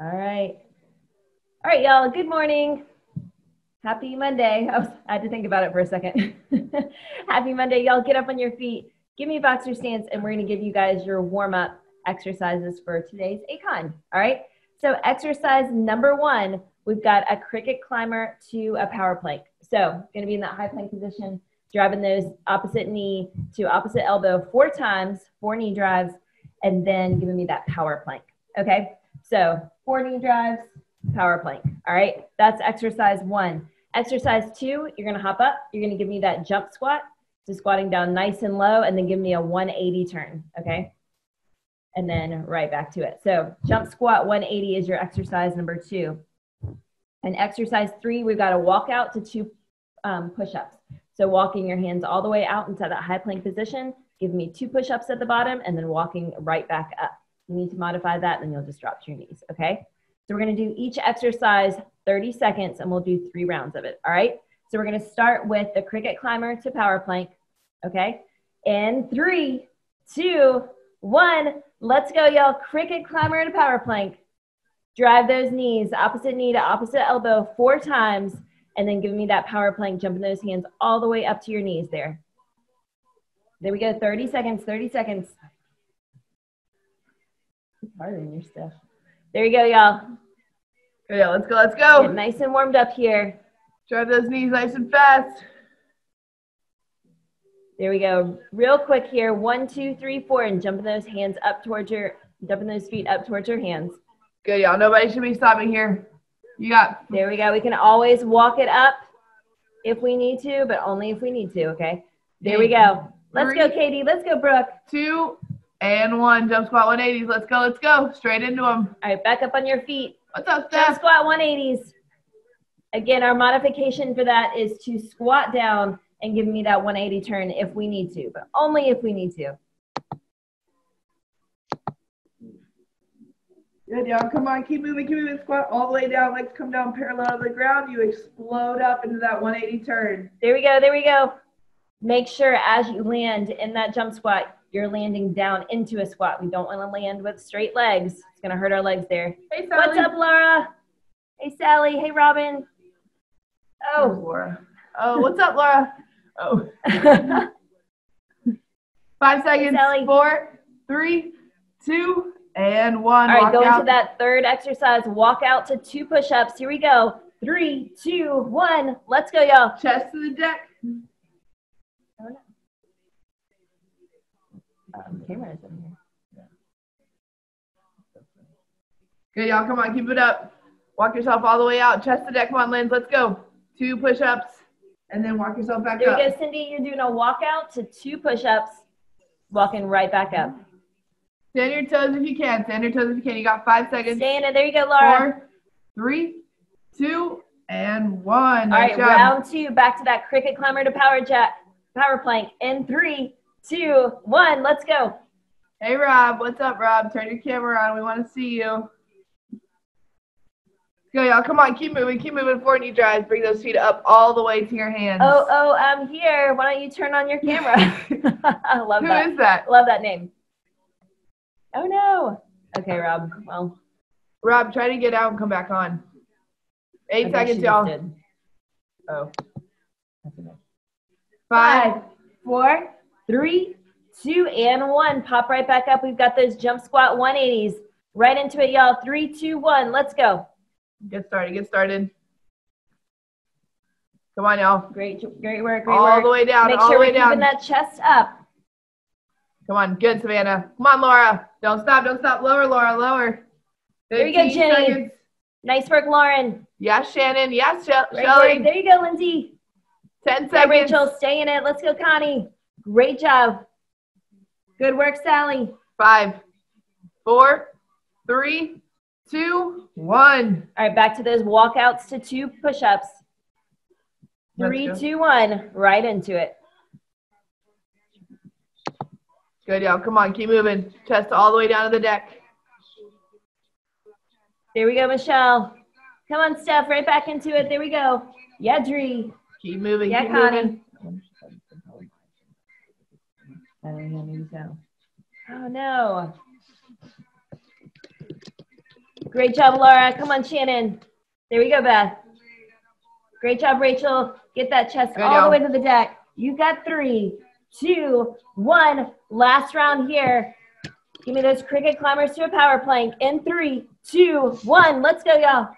All right. All right, y'all. Good morning. Happy Monday. I, was, I had to think about it for a second. Happy Monday. Y'all get up on your feet. Give me boxer stance, and we're going to give you guys your warm up exercises for today's ACON. All right. So, exercise number one, we've got a cricket climber to a power plank. So, going to be in that high plank position, driving those opposite knee to opposite elbow four times, four knee drives, and then giving me that power plank. Okay. So, four knee drives, power plank. All right. That's exercise one. Exercise two, you're going to hop up. You're going to give me that jump squat. So squatting down nice and low and then give me a 180 turn. Okay and then right back to it. So jump squat 180 is your exercise number two. And exercise three, we've got a walk out to two um, push-ups. So walking your hands all the way out into that high plank position, give me two push-ups at the bottom and then walking right back up. You need to modify that and you'll just drop to your knees, okay? So we're gonna do each exercise 30 seconds and we'll do three rounds of it, all right? So we're gonna start with the cricket climber to power plank, okay? In three, two, one, let's go, y'all. Cricket climber to power plank. Drive those knees, opposite knee to opposite elbow four times, and then give me that power plank, jumping those hands all the way up to your knees there. There we go, 30 seconds, 30 seconds. Harder than your stuff. There you go, y'all. Yeah, let's go, let's go. Get nice and warmed up here. Drive those knees nice and fast. There we go. Real quick here. One, two, three, four, and jumping those hands up towards your, jumping those feet up towards your hands. Good, y'all. Nobody should be stopping here. You got. There we go. We can always walk it up if we need to, but only if we need to. Okay. There we go. Let's Three, go, Katie. Let's go, Brooke. Two and one. Jump squat 180s. Let's go. Let's go. Straight into them. All right. Back up on your feet. What's up, Steph? Jump squat 180s. Again, our modification for that is to squat down and give me that 180 turn if we need to, but only if we need to. Good, y'all. Come on, keep moving, keep moving. Squat all the way down. Legs come down parallel to the ground. You explode up into that 180 turn. There we go, there we go. Make sure as you land in that jump squat, you're landing down into a squat. We don't want to land with straight legs. It's going to hurt our legs there. Hey, Sally. What's up, Laura? Hey, Sally. Hey, Robin. Oh, Laura. Oh, what's up, Laura? Oh. Five seconds. Sally. Four, three, two, and one. All right, go out. into that third exercise. Walk out to two push-ups. Here we go. Three, two, one. Let's go, y'all. Chest to the deck. Oh, no. Um, camera is in here. Good, y'all. Come on, keep it up. Walk yourself all the way out. Chest to deck. Come on, Lynn. Let's go. Two push-ups and then walk yourself back there up. There you go, Cindy. You're doing a walkout to two push-ups, walking right back up. Stand your toes if you can. Stand your toes if you can. You got five seconds. Stay in it. There you go, Laura. Four, three, two, and one. All nice right, job. round two. Back to that cricket climber to power jack, power plank. In three, two, one. Let's go. Hey, Rob. What's up, Rob? Turn your camera on. We want to see you. Go, y'all. Come on. Keep moving. Keep moving. Four knee drives. Bring those feet up all the way to your hands. Oh, oh, I'm here. Why don't you turn on your camera? I love Who that. Who is that? Love that name. Oh, no. Okay, Rob. Well, Rob, try to get out and come back on. Eight seconds, y'all. Oh. Five, Five, four, three, two, and one. Pop right back up. We've got those jump squat 180s. Right into it, y'all. Three, two, one. Let's go. Get started. Get started. Come on, y'all. Great, great work. Great all work. the way down. Make all sure the way we're down. keeping that chest up. Come on, good, Savannah. Come on, Laura. Don't stop. Don't stop. Lower, Laura. Lower. There you go, Jenny. seconds. Nice work, Lauren. Yes, Shannon. Yes, Shelly. work. There you go, Lindsay. Ten seconds. Rachel. Stay in it. Let's go, Connie. Great job. Good work, Sally. Five, four, three, two, one. All right, back to those walkouts to two push-ups. Three, two, one. Right into it. Good, y'all. Come on, keep moving. Chest all the way down to the deck. There we go, Michelle. Come on, Steph. Right back into it. There we go. Yeah, Dree. Keep moving. Yeah, keep Connie. moving. Oh no. Great job, Laura. Come on, Shannon. There we go, Beth. Great job, Rachel. Get that chest Good all the way to the deck. You got three, two, one. Last round here. Give me those cricket climbers to a power plank. In three, two, one. Let's go, y'all.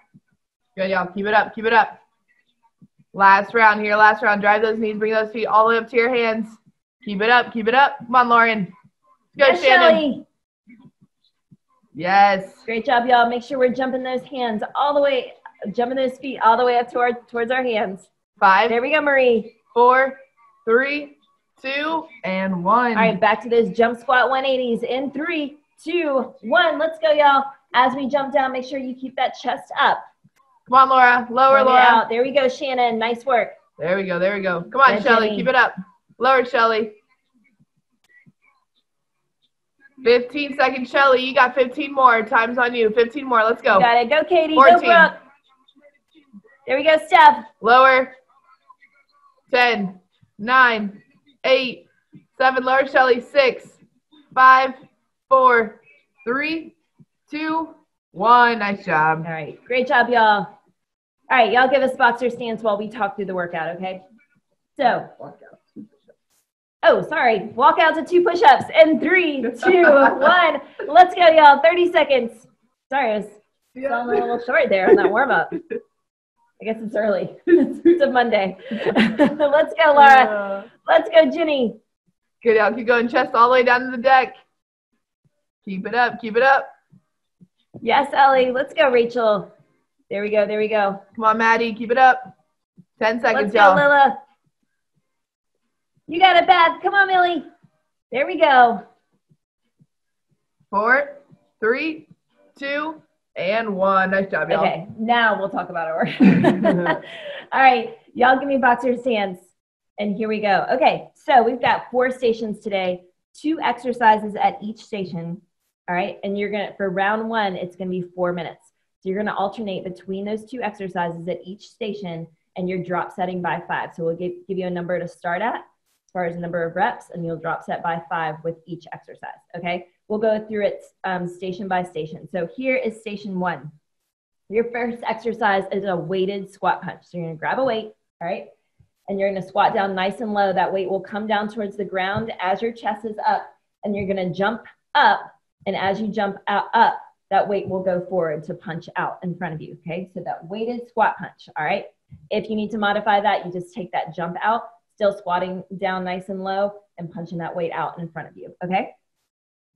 Good, y'all. Keep it up. Keep it up. Last round here. Last round. Drive those knees. Bring those feet all the way up to your hands. Keep it up. Keep it up. Come on, Lauren. Go, Yes, Shannon. Shelly. Yes. Great job, y'all. Make sure we're jumping those hands all the way, jumping those feet all the way up toward, towards our hands. Five, There we go, Marie. four, three, two, and one. All right, back to those jump squat 180s in three, two, one. Let's go, y'all. As we jump down, make sure you keep that chest up. Come on, Laura. Lower, Laura. out. There we go, Shannon. Nice work. There we go. There we go. Come on, Shelly. Keep it up. Lower, Shelly. 15 seconds, Shelly. You got 15 more. Time's on you. 15 more. Let's go. Got it. Go, Katie. Go, 14. Brooke. There we go, Steph. Lower. 10, 9, 8, 7. Lower, Shelly. 6, 5, 4, 3, 2, 1. Nice job. All right. Great job, y'all. All right, y'all give us boxer stance while we talk through the workout, okay? So, oh, sorry. Walk out to two push ups And three, two, one. Let's go, y'all. 30 seconds. Sorry, I was falling a little short there on that warm up. I guess it's early. it's a Monday. Let's go, Laura. Let's go, Ginny. Good, y'all. Keep going. Chest all the way down to the deck. Keep it up. Keep it up. Yes, Ellie. Let's go, Rachel. There we go. There we go. Come on, Maddie. Keep it up. 10 seconds, Let's go, y'all. Lila. You got it, Beth. Come on, Millie. There we go. Four, three, two, and one. Nice job, y'all. Okay, now we'll talk about our work. All right, y'all give me boxer stance. And here we go. Okay, so we've got four stations today, two exercises at each station. All right, and you're gonna, for round one, it's gonna be four minutes. So you're gonna alternate between those two exercises at each station and you're drop setting by five. So we'll give, give you a number to start at far as number of reps and you'll drop set by five with each exercise, okay? We'll go through it um, station by station. So here is station one. Your first exercise is a weighted squat punch. So you're gonna grab a weight, all right? And you're gonna squat down nice and low. That weight will come down towards the ground as your chest is up, and you're gonna jump up. And as you jump out up, that weight will go forward to punch out in front of you, okay? So that weighted squat punch, all right? If you need to modify that, you just take that jump out, still squatting down nice and low and punching that weight out in front of you, okay?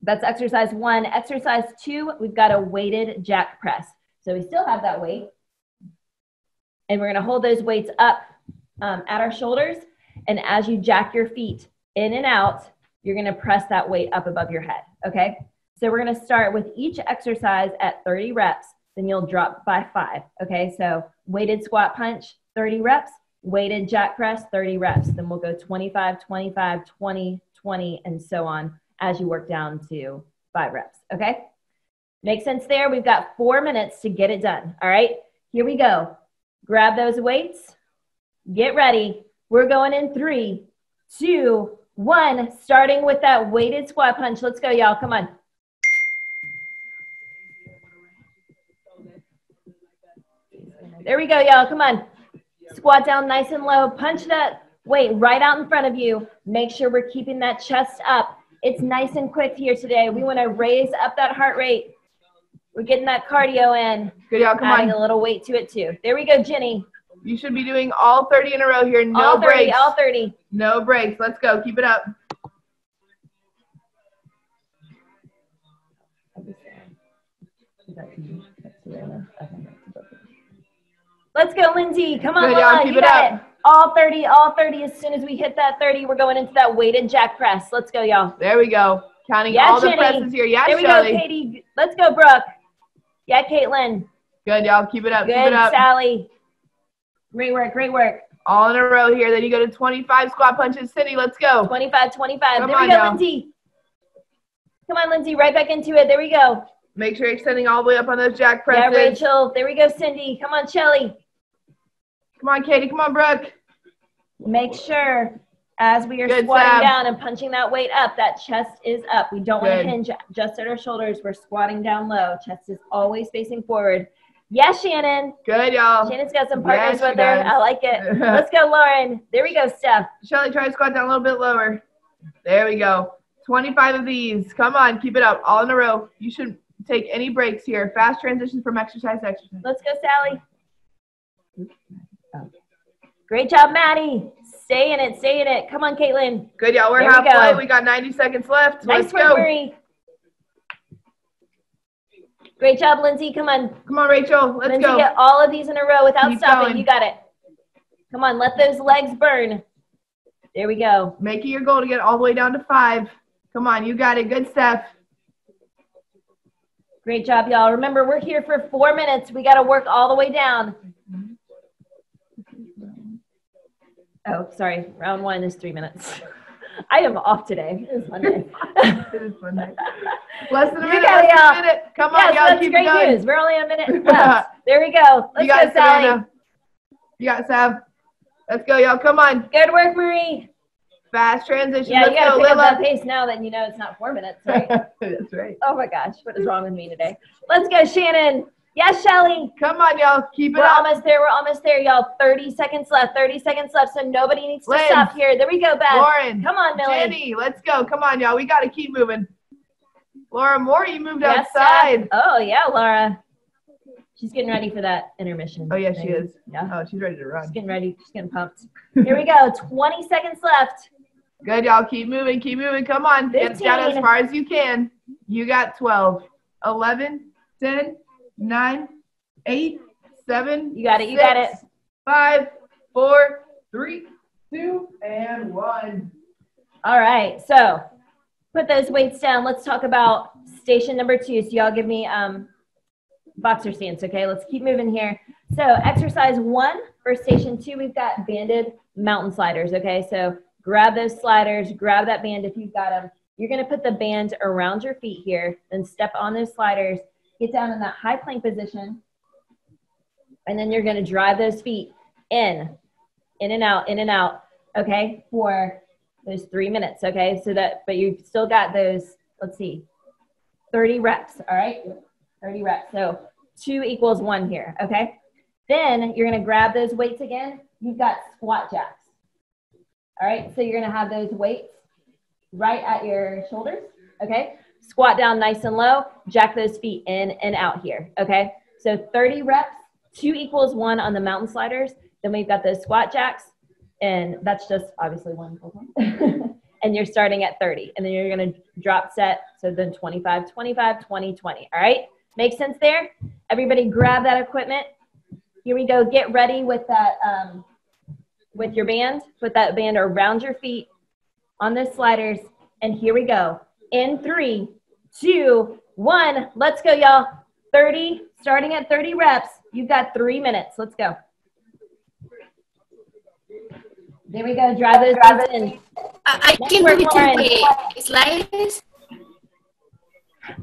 That's exercise one. Exercise two, we've got a weighted jack press. So we still have that weight. And we're gonna hold those weights up um, at our shoulders. And as you jack your feet in and out, you're gonna press that weight up above your head, okay? So we're gonna start with each exercise at 30 reps, then you'll drop by five, okay? So weighted squat punch, 30 reps, weighted jack press, 30 reps. Then we'll go 25, 25, 20, 20, and so on as you work down to five reps, okay? Make sense there? We've got four minutes to get it done, all right? Here we go. Grab those weights, get ready. We're going in three, two, one, starting with that weighted squat punch. Let's go, y'all. Come on. There we go, y'all. Come on. Squat down nice and low. Punch that weight right out in front of you. Make sure we're keeping that chest up. It's nice and quick here today. We want to raise up that heart rate. We're getting that cardio in, Good, y'all. Come adding on. a little weight to it too. There we go, Jenny. You should be doing all 30 in a row here. No all 30, breaks. all 30. No breaks. Let's go. Keep it up. Let's go, Lindsay. Come on. Keep You it got up. it. All 30, all 30. As soon as we hit that 30, we're going into that weighted jack press. Let's go, y'all. There we go. Counting Yeah, all the presses here. Yeah, There we go, Katie. Let's go, Brooke. Yeah, Caitlin. Good, y'all. Keep it up. Keep Good, it up. Sally. Great work, great work. All in a row here. Then you go to 25 squat punches. Cindy, let's go. 25, 25. Come there we on go, now. Lindsay. Come on, Lindsay. Right back into it. There we go. Make sure you're extending all the way up on those jack presses. Yeah. Rachel. There we go, Cindy. Come on, Shelly. Come on, Katie. Come on, Brooke. Make sure As we are Good, squatting Sam. down and punching that weight up, that chest is up. We don't want to hinge just at our shoulders. We're squatting down low. Chest is always facing forward. Yes, Shannon. Good, y'all. Shannon's got some partners Yes, with her. does. I like it. Let's go, Lauren. There we go, Steph. Shelly, try to squat down a little bit lower. There we go. 25 of these. Come on, keep it up. All in a row. You shouldn't take any breaks here. Fast transitions from exercise to exercise. Let's go, Sally. Great job, Maddie. Stay in it. Stay in it. Come on, Caitlin. Good, y'all. We're There we halfway. go. We, got 90 seconds left. Nice Let's work, go. Marie. Great job, Lindsay. Come on. Come on, Rachel. Let's Lindsay, go. get all of these in a row without Keep stopping. going. You got it. Come on, let those legs burn. There we go. Make it your goal to get all the way down to five. Come on, you got it. Good, stuff. Great job, y'all. Remember, we're here for four minutes. We got to work all the way down. Oh, sorry. Round one is three minutes. I am off today. It's Monday. It is Monday. Less than a minute. Less than a minute. Come on, yes, y'all. that's Keep great going. news. We're only a minute left. There we go. Let's you got go, Sally. Savannah. You got Sav. Let's go, y'all. Come on. Good work, Marie. Fast transition. Yeah, Let's got to go, pick up that pace now that you know it's not four minutes, right? That's right. oh my gosh, what is wrong with me today? Let's go, Shannon. Yes, Shelly. Come on, y'all. Keep it We're up. almost there. We're almost there, y'all. 30 seconds left. 30 seconds left. So nobody needs to Liz. stop here. There we go, Beth. Lauren. Come on, Millie. Jenny. Let's go. Come on, y'all. We got to keep moving. Laura Moore, you moved Yes, outside. Steph. Oh, yeah, Laura. She's getting ready for that intermission. Oh, yeah, she is. Yeah. Oh, she's ready to run. She's getting ready. She's getting pumped. Here we go. 20 seconds left. Good, y'all. Keep moving. Keep moving. Come on. Get down as far as you can. You got 12, 11, 10, 9, 8, 7, You got it. You got it. six, 5, 4, 3, 2, and 1. All right. So put those weights down. Let's talk about station number two. So y'all give me um, boxer stance. Okay. Let's keep moving here. So exercise one for station two, we've got banded mountain sliders. Okay. So grab those sliders, grab that band if you've got them. You're going to put the band around your feet here, then step on those sliders, get down in that high plank position, and then you're going to drive those feet in, in and out, in and out. Okay. For those three minutes, okay? So that, but you've still got those, let's see, 30 reps, all right? 30 reps. So two equals one here, okay? Then you're gonna grab those weights again. You've got squat jacks. All right, so you're gonna have those weights right at your shoulders, okay? Squat down nice and low, jack those feet in and out here, okay? So 30 reps, two equals one on the mountain sliders. Then we've got those squat jacks, and that's just obviously one and you're starting at 30, and then you're gonna drop set, so then 25, 25, 20, 20, all right? Make sense there? Everybody grab that equipment. Here we go, get ready with that, um, with your band, put that band around your feet on the sliders, and here we go. In three, two, one, let's go, y'all. 30, starting at 30 reps. You've got three minutes. Let's go. There we go. Drive those feet in. I, I can Work do it Lauren. the sliders.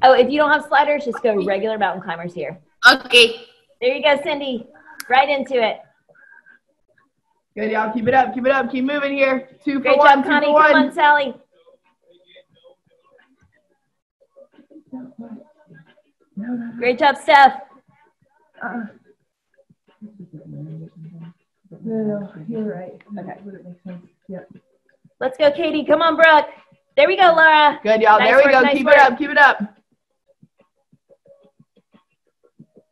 Oh, if you don't have sliders, just go regular mountain climbers here. Okay. There you go, Cindy. Right into it. Good, y'all. Keep it up. Keep it up. Keep moving here. Two for Great one. job, two Connie. for Come one. on, Sally. Great job, Steph. Uh, no, no, you're right. Okay. Would it make sense? Yep. Let's go, Katie. Come on, Brooke. There we go, Laura. Good, y'all. Nice there we work, go. nice keep work. it up. Keep it up.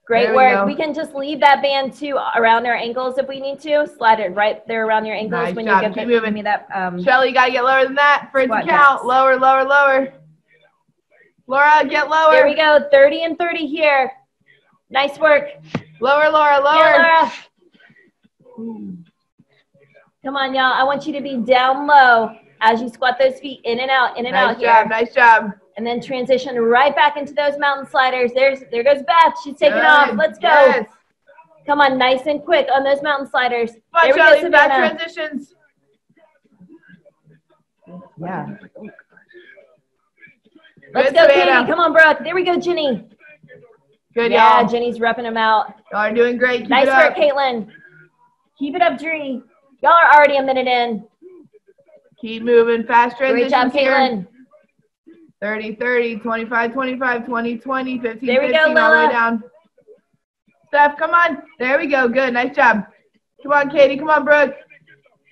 Great There we work. go. We, can just leave that band too around our ankles if we need to. Slide it right there around your ankles Nice when job. you give, Keep the, moving. give me that. Um, Shelly, you got to get lower than that for it to count. jacks. Lower, lower, lower. Laura, get lower. there we go. 30 and 30 here. Nice work. Lower, Laura, lower. Yeah, Laura. Come on, y'all. I want you to be down low as you squat those feet in and out, in and nice out here. Nice job. nice job. And then transition right back into those mountain sliders. There's there goes Beth. She's taking Good. off. Let's go. Yes. Come on, nice and quick on those mountain sliders. Come on, there we Shelly. go, Back Savannah. transitions. Yeah. Let's go. Katie. Come on, Brooke. There we go, Jenny. Good, yeah, y'all. Jenny's repping them out. Y'all are doing great. Keep nice work. Caitlin. Keep it up, Dree. Y'all are already a minute in. Keep moving. Fast transitions Great job, here. Caitlin. 30, 30, 25, 25, 20, 20, 15, There we 15, go, all the way down. Steph, come on. There we go. Good. Nice job. Come on, Katie. Come on, Brooke.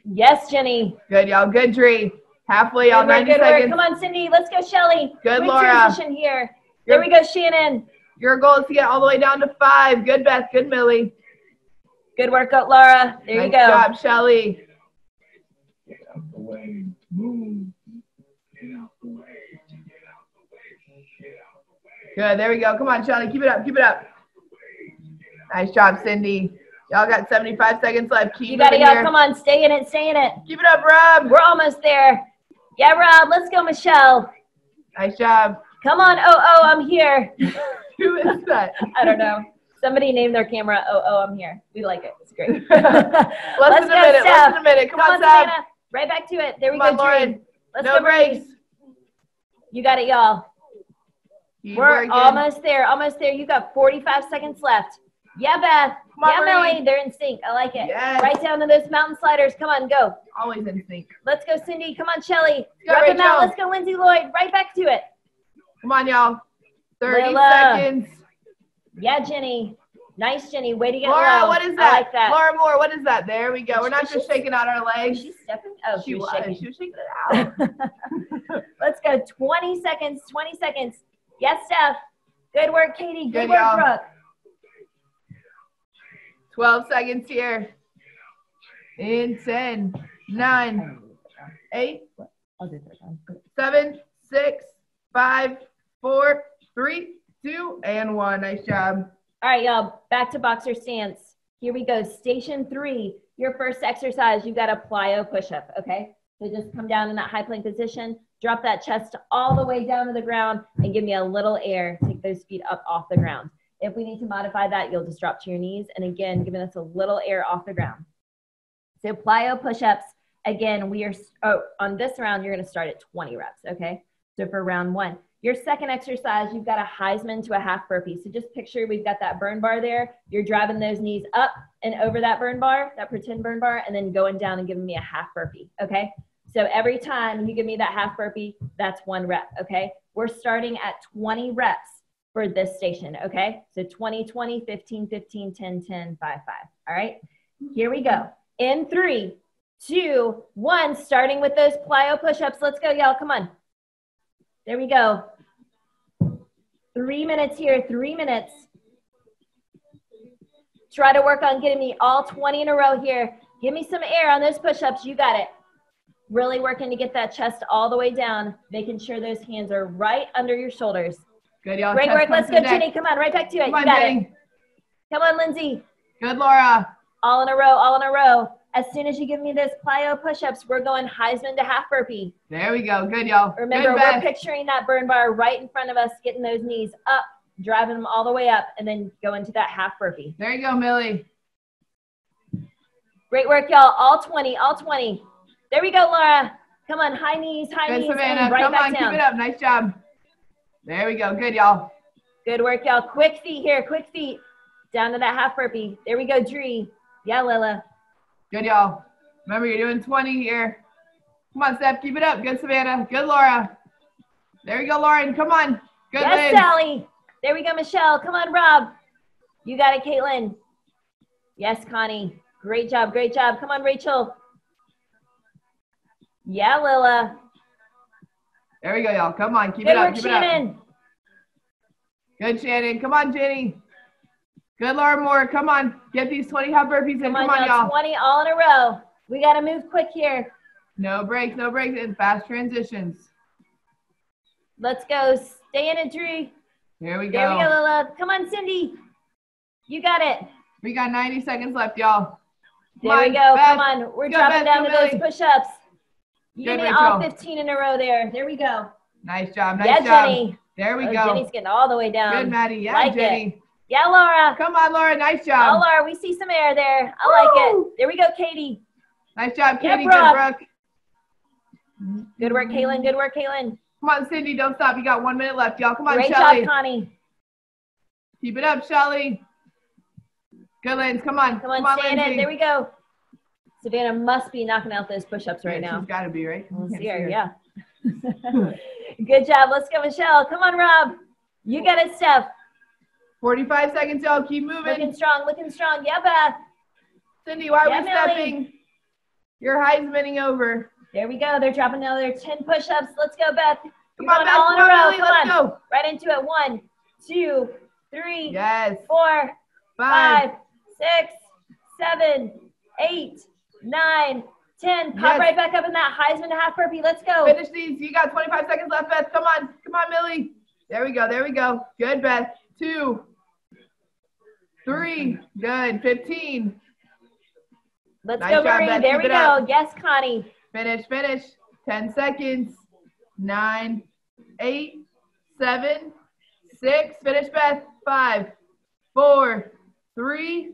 Yes, Jenny. Good, y'all. Good, Dree. Halfway, y'all. Good work, 90 good work. seconds. Come on, Cindy. Let's go, Shelly. Good, Quick Laura. transition here. There we go, Shannon. Your goal is to get all the way down to five. Good, Beth. Good, Millie. Good workout, Laura. There nice you go. job, Shelly. Good. There we go. Come on, Shelly. Keep it up. Keep it up. Nice job, Cindy. Y'all got 75 seconds left. Keep You got it, moving y'all. here. Come on, stay in it, stay in it. Keep it up, Rob. We're almost there. Yeah, Rob. Let's go, Michelle. Nice job. Come on. Oh, oh, I'm here. Who is that? I don't know. Somebody named their camera. Oh, oh, I'm here. We like it. It's great. Less Let's than go, a minute. Less Steph. than a minute. Come, Come on, on, Savannah. Right back to it. There we Come go, on, Lauren. Dream. Let's no go, breaks. Breeze. You got it, y'all. We're almost there. Almost there. You got 45 seconds left. Yeah, Beth. On, yeah, Marie. Millie. They're in sync. I like it. Yes. Right down to those mountain sliders. Come on, go. Always in sync. Let's go, Cindy. Come on, Shelly. Rub them out. Let's go, Lindsay Lloyd. Right back to it. Come on, y'all. 30 Lila. seconds. Yeah, Jenny. Nice, Jenny. Way to get Laura, low. what is I that? like that. Laura Moore, what is that? There we go. We're not just shaking out our legs. She's stepping. Oh, she, she, was shaking. She was shaking it out. Let's go. 20 seconds. 20 seconds. Yes, Steph. Good work, Katie. Good, Good, work. Brooke. 12 seconds here. In 10, 9, 8, I'll do this one. 7, 6, 5, 4, 3, 2, and 1. Nice job. All right, y'all. Back to boxer stance. Here we go. Station three. Your first exercise, You've got a plyo push-up. Okay. So just come down in that high plank position. Drop that chest all the way down to the ground and give me a little air. Take those feet up off the ground. If we need to modify that, you'll just drop to your knees. And again, giving us a little air off the ground. So plyo push-ups. Again, we are oh, on this round. You're going to start at 20 reps. Okay. So for round one, your second exercise, you've got a Heisman to a half burpee. So just picture we've got that burn bar there. You're driving those knees up and over that burn bar, that pretend burn bar, and then going down and giving me a half burpee. Okay. So every time you give me that half burpee, that's one rep. Okay. We're starting at 20 reps for this station. Okay. So 20, 20, 15, 15, 10, 10, 5, 5. All right. Here we go. In three, two, one, starting with those plyo push ups. Let's go, y'all. Come on. There we go. Three minutes here, three minutes. Try to work on getting me all 20 in a row here. Give me some air on those push ups. You got it. Really working to get that chest all the way down, making sure those hands are right under your shoulders. Good, y'all. Great work. Let's go, to the. Jenny. Come on, right back to it. Come You on, got it. Come on, Lindsay. Good, Laura. All in a row, all in a row. As soon as you give me this plyo push ups, we're going Heisman to half burpee. There we go. Good, y'all. Remember, Good, we're picturing that burn bar right in front of us, getting those knees up, driving them all the way up, and then go into that half burpee. There you go, Millie. Great work, y'all. All 20, all 20. There we go, Laura. Come on, high knees, high Good, knees, Savannah. and right Come back on, down. keep it up. Nice job. There we go. Good, y'all. Good work, y'all. Quick feet here, quick feet. Down to that half burpee. There we go, Dree. Yeah, Lila. Good, y'all. Remember, you're doing 20 here. Come on, Steph. Keep it up. Good, Savannah. Good, Laura. There you go, Lauren. Come on. Good, yes, Liz. Sally. There we go, Michelle. Come on, Rob. You got it, Caitlin. Yes, Connie. Great job, great job. Come on, Rachel. Yeah, Lila. There we go, y'all. Come on. Keep Good it up. work, Keep it up. Shannon. Good, Shannon. Come on, Jenny. Good, Laura Moore. Come on. Get these 20 hop burpees in. Come Come on, on, y'all. y'all. 20 all in a row. We got to move quick here. No breaks, no breaks, and fast transitions. Let's go. Stay in a tree. Here we There go. we go, Lila. Come on, Cindy. You got it. We got 90 seconds left, y'all. There we go. Beth. Come on. We're dropping Beth. down to those push-ups. You Good, me all 15 in a row there. There we go. Nice job. Nice yeah, job. Jenny. There we Oh, go. Jenny's getting all the way down. Good, Maddie. Yeah, Like it. Jenny. Yeah, Laura. Come on, Laura. Nice job. Oh. Laura, we see some air there. I like it. There we go, Katie. Nice job, Yeah, Katie. Brooke. Good, Brooke. Good work, Kaylin. Good work, Kaylin. Come on, Cindy. Don't stop. You got one minute left, y'all. Come on, Great Shelly. job, Connie. Keep it up, Shelly. Good, Lens. Come on. Come on, stay in it. Lindsay. There we go. Savannah must be knocking out those push-ups right Yeah, now. She's got to be, right? We'll see her, yeah. Good job. Let's go, Michelle. Come on, Rob. You got it, Steph. 45 seconds, y'all. Keep moving. Looking strong, looking strong. Yeah, uh, Beth. Cindy, why are Yeah, we Millie. stepping? Your Heismaning over. There we go. They're dropping another 10 push-ups. Let's go, Beth. Come on, Beth. all Come in a row. Millie. Come Let's on. go. Right into it. One, two, three, Yes. four, Five. five, six, seven, eight, nine, ten. Pop Yes. right back up in that Heisman half burpee. Let's go. Finish these. You got 25 seconds left, Beth. Come on. Come on, Millie. There we go. There we go. Good, Beth. Two. Three. Good. 15. Let's Nice go, job, Marie. Beth. There Keep we go. up. Yes, Connie. Finish. Finish. 10 seconds. Nine. Eight. Seven. Six. Finish, Beth. Five. Four. Three.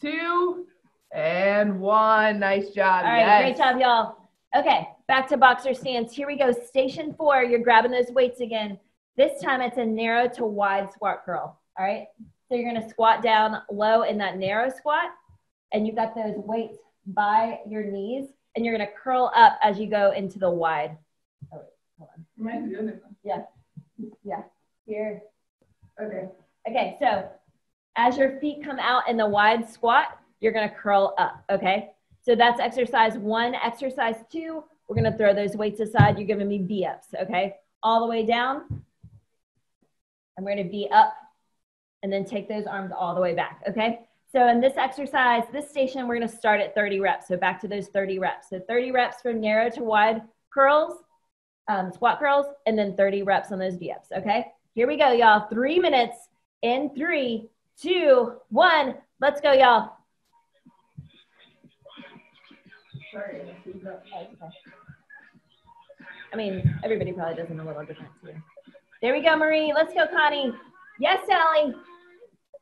Two. And one. Nice job. All right, yes. great job, y'all. Okay, back to boxer stance. Here we go. Station four, you're grabbing those weights again. This time it's a narrow to wide squat curl. All right, so you're gonna squat down low in that narrow squat, and you've got those weights by your knees, and you're gonna curl up as you go into the wide. Oh, wait, hold on. Yeah, yeah. Here. Okay. Okay, so as your feet come out in the wide squat, you're gonna curl up, okay? So that's exercise one. Exercise two, we're gonna throw those weights aside. You're giving me V ups, okay? All the way down. And we're gonna V up and then take those arms all the way back, okay? So in this exercise, this station, we're gonna start at 30 reps. So back to those 30 reps. So 30 reps from narrow to wide curls, um, squat curls, and then 30 reps on those V ups, okay? Here we go, y'all. Three minutes in three, two, one. Let's go, y'all. I mean, everybody probably does them a little different too. There we go, Marie. Let's go, Connie. Yes, Sally.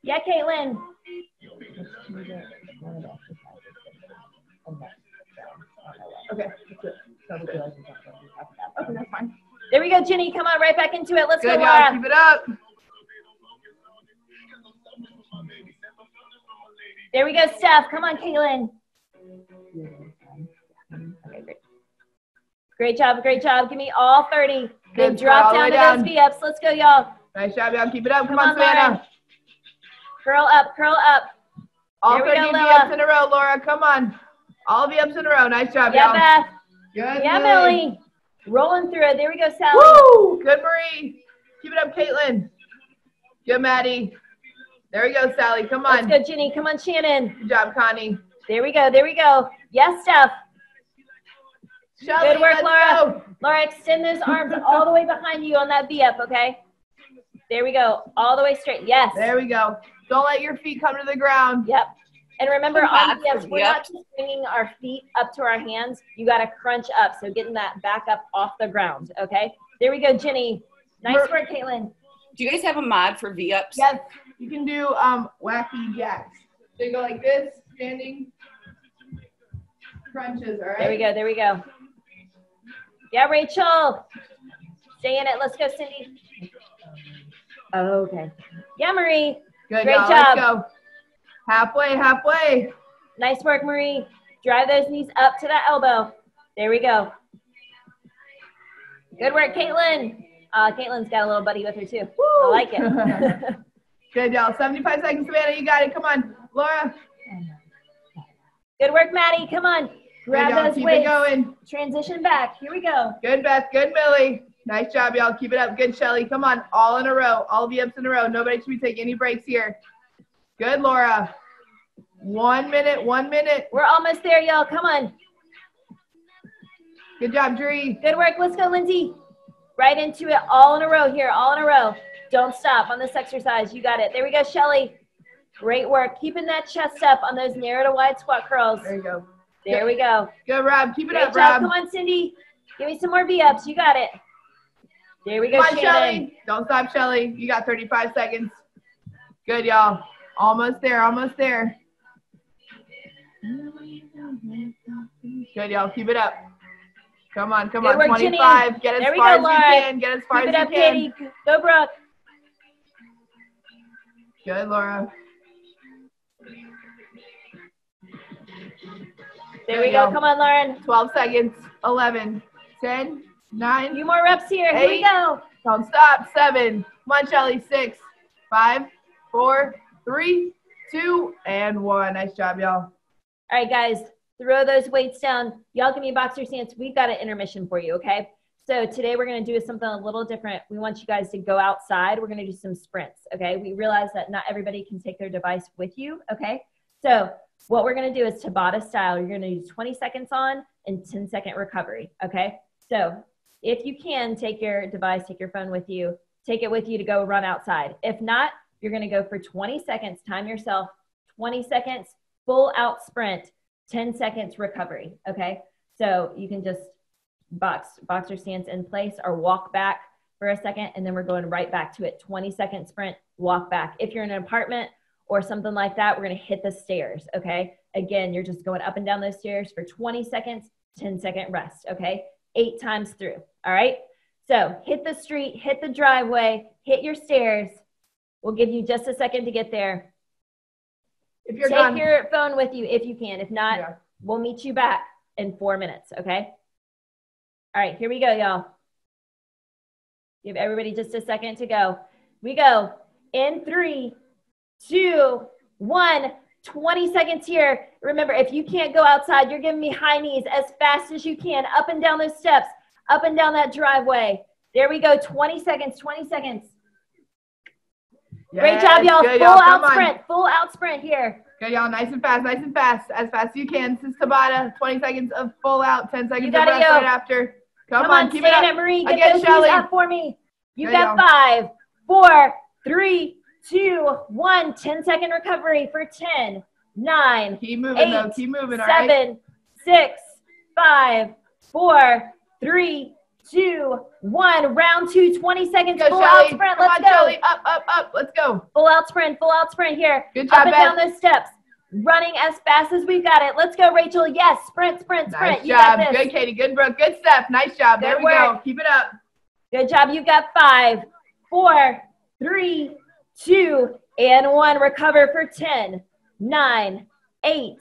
Yeah, Caitlin. Okay. Okay, that's fine. There we go, Jenny. Come on, right back into it. Let's Good, go. Laura. Keep it up. There we go, Steph. Come on, Caitlin. Okay, great. Great job, great job. Give me all 30. Then Good, drop all the down way to down. those V-ups. Let's go, y'all. Nice job, y'all. Keep it up. Come, Come on, on, Lauren. Savannah. Curl up, curl up. All Here 30 go, V-ups in a row, Laura. Come on. All the ups in a row. Nice job, y'all. Yeah, Beth. Good. Yeah, Millie. Millie. Rolling through it. There we go, Sally. Woo! Good, Marie. Keep it up, Caitlin. Good, Maddie. There we go, Sally. Come on. Let's on. go, Jenny. Come on, Shannon. Good job, Connie. There we go. There we go. Yes, Steph. Shelly, Good work, Laura. go. Laura, extend those arms all the way behind you on that V up, okay? There we go. All the way straight. Yes. There we go. Don't let your feet come to the ground. Yep. And remember, on Back V ups, we're not just bringing our feet up to our hands. You got to crunch up. So getting that back up off the ground, okay? There we go, Jenny. Nice Mer- work, Caitlin. Do you guys have a mod for V ups? Yes, you can do um wacky jacks. So you go like this, standing crunches, all right? There we go. There we go. Yeah, Rachel. Stay in it. Let's go, Cindy. Oh, okay. Yeah, Marie. Good, Great job. Let's go. Halfway, halfway. Nice work, Marie. Drive those knees up to that elbow. There we go. Good work, Caitlin. Uh, Caitlin's got a little buddy with her too. I like it. Good, y'all. 75 seconds, Savannah. You got it. Come on. Laura. Good work, Maddie. Come on. Grab those Keep it weights. going. Transition back. Here we go. Good, Beth. Good, Millie. Nice job, y'all. Keep it up. Good, Shelly. Come on. All in a row. All the ups in a row. Nobody should be taking any breaks here. Good, Laura. One minute. One minute. We're almost there, y'all. Come on. Good job, Dree. Good work. Let's go, Lindsay. Right into it. All in a row here. All in a row. Don't stop on this exercise. You got it. There we go, Shelly. Great work. Keeping that chest up on those narrow to wide squat curls. There you go. There we go. Good, Rob. Keep it Great up, job. Rob. Come on, Cindy. Give me some more V-ups. You got it. There we go, Come on, Shelly. Don't stop, Shelly. You got 35 seconds. Good, y'all. Almost there. Almost there. Good, y'all. Keep it up. Come on, come Good on. work, Jenny. 25. Get as There far go, as Laura. you can. Get as far Keep as it up, you can. Katie. Go, Brooke. Good, Laura. There we go. Come on, Lauren. 12 seconds. 11, 10, 9. A few more reps here. Here we go. Don't stop. 7. Come on, Shelly. 6, 5, 4, 3, 2, and 1. Nice job, y'all. All right, guys, throw those weights down. Y'all give me a boxer stance. We've got an intermission for you, okay? So today we're going to do something a little different. We want you guys to go outside. We're going to do some sprints, okay? We realize that not everybody can take their device with you, okay? So what we're going to do is Tabata style. You're going to do 20 seconds on and 10 second recovery, okay? So if you can take your device, take your phone with you, take it with you to go run outside. If not, you're going to go for 20 seconds, time yourself, 20 seconds, full out sprint, 10 seconds recovery, okay? So you can just box boxer stance in place or walk back for a second and then we're going right back to it 20 second sprint walk back if you're in an apartment or something like that we're going to hit the stairs okay again you're just going up and down those stairs for 20 seconds 10 second rest okay eight times through all right so hit the street hit the driveway hit your stairs we'll give you just a second to get there If you're take done. your phone with you if you can if not Yeah. we'll meet you back in four minutes okay all right, here we go, y'all. Give everybody just a second to go. We go in three, two, one. 20 seconds here. Remember, if you can't go outside, you're giving me high knees as fast as you can, up and down those steps, up and down that driveway. There we go. 20 seconds, 20 seconds. Great job, y'all. Good, full y'all. out Come on. sprint, full out sprint here. Good, y'all. Nice and fast, nice and fast. As fast as you can. This is Tabata. 20 seconds of full out, 10 seconds of got it, rest yo. right after. Come, Come, on, on, keep stand it up. Marie. Get Again, those knees up for me. You you got five, four, three, two, one. 10 second recovery for 10, nine, Keep moving, though. Keep moving, all right? seven, six, five, four, three, two, one. Round two, 20 seconds. Go, full out sprint. Come Let's on, go. Shelly. Up, up, up. Let's go. Full out sprint, full out sprint here. Good job, Up and Beth. down those steps. Running as fast as we've got it. Let's go, Rachel. Yes, sprint, sprint, sprint. Nice you job. got this. Good, Katie. Good, Brooke. Good step. Nice job. there Good we go. Keep it up. Good job. You got five, four, three, two, and one. Recover for 10, nine, eight,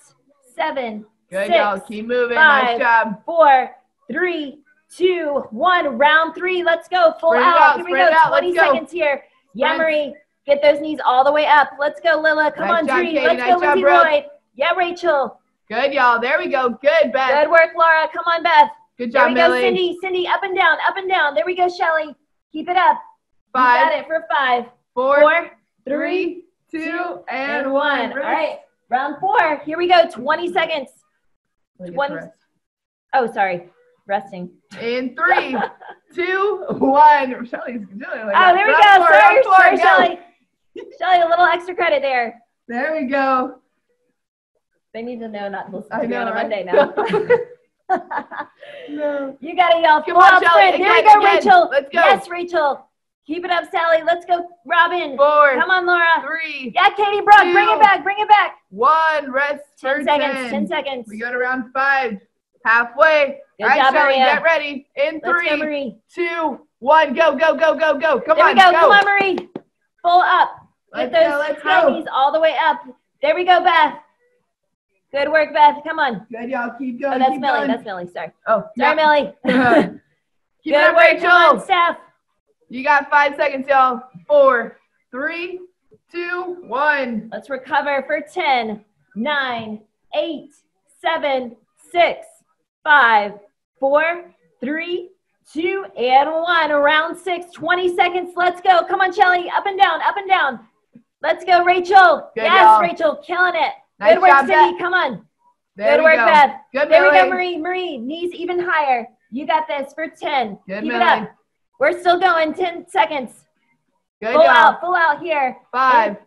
seven, Good, six, y'all. Keep moving. five, nice job. four, three, two, one. Round three. Let's go. Full Spread out. out, Here we go. 20 Let's go. seconds here. Yeah, Get those knees all the way up. Let's go, Lila. Come Nice on, job, Dree. Katie. Let's Nice go, job, Lindsay Brooke. Lloyd. Yeah, Rachel. Good, y'all. There we go. Good, Beth. Good work, Laura. Come on, Beth. Good There job, we go, Cindy. Cindy, up and down, up and down. There we go, Shelly. Keep it up. You Five, got it for five, four, four, three, two, and and one. one. All right, round four. Here we go. 20 seconds. Let me get One- rest. Oh, sorry. Resting. In three, two, one. Shelly's doing it like Oh, there we Round go. four, sorry, four, sorry, go. Shelly. Shelly, a little extra credit there. There we go. They need to know not to listen I to me know, on a right? Monday now. No. you got it, y'all. Come on, Shelly. There we go, again. Rachel. Let's go. Yes, Rachel. Keep it up, Sally. Let's go, Robin. Four, Come on, Laura. three, Yeah, Katie Brooke. Bring it back. Bring it back. one. Rest 10 for seconds. 10. 10 seconds. We go to round five. Halfway. Good All right, job, Shelly, Maria. get ready. In Let's go, Marie. two, one. Go, go, go, go, go. Come There on, we go. Come on, Marie. Full up. Let's Get those go, let's high go. knees all the way up. There we go, Beth. Good work, Beth. Come on. Good, y'all. Keep oh, going. Oh, that's keep Millie. going. That's Millie. Sorry. oh, Sorry, yeah. Millie. Keep Good it up, work. Come on, Steph. You got five seconds, y'all. Four, three, two, one. Let's recover for 10, 9, 8, 7, 6, 5, 4, 3, 2, and 1. Round 6, 20 seconds. Let's go. Come on, Shelly. Up and down, up and down. Let's go, Rachel. Good, yes. Rachel. Killing it. Nice Good work, job, Cindy. Beth. Come on. There Good work, go. Beth. Good, There we go, Marie. Marie, knees even higher. You got this for 10. Good, Keep it up. We're still going. 10 seconds. Good, Full y'all. out, full out here. Five,